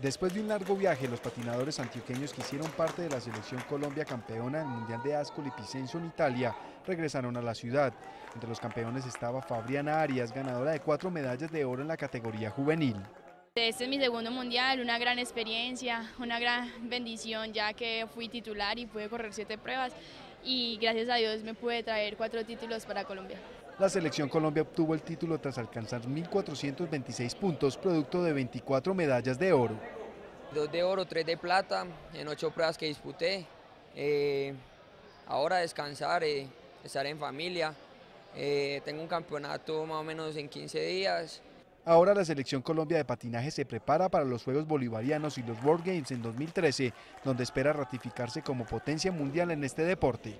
Después de un largo viaje, los patinadores antioqueños que hicieron parte de la selección Colombia campeona del Mundial de Ascoli Picenzo en Italia regresaron a la ciudad. Entre los campeones estaba Fabriana Arias, ganadora de cuatro medallas de oro en la categoría juvenil. Este es mi segundo mundial, una gran experiencia, una gran bendición ya que fui titular y pude correr siete pruebas y gracias a Dios me pude traer cuatro títulos para Colombia. La selección Colombia obtuvo el título tras alcanzar 1.426 puntos, producto de 24 medallas de oro. Dos de oro, tres de plata, en ocho pruebas que disputé. Eh, ahora descansar, eh, estar en familia. Eh, tengo un campeonato más o menos en 15 días. Ahora la selección Colombia de patinaje se prepara para los Juegos Bolivarianos y los World Games en 2013, donde espera ratificarse como potencia mundial en este deporte.